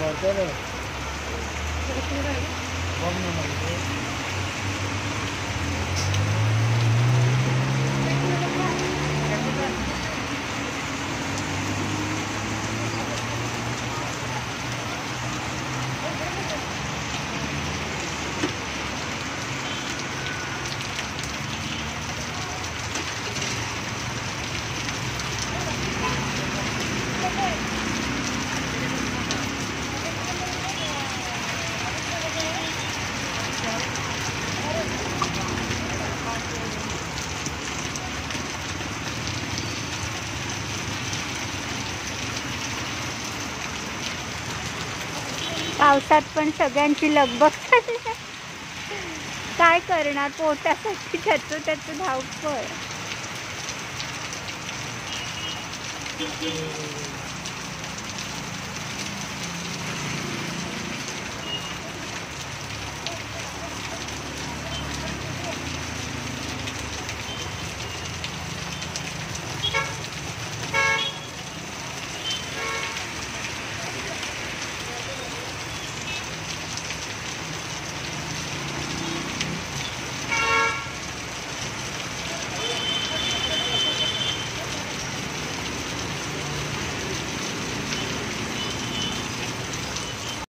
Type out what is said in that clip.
भरता ना पावसात पण सगळ्यांची लगबग चालली काय करणार पोटासाठी? त्याचं त्याचं धावपळ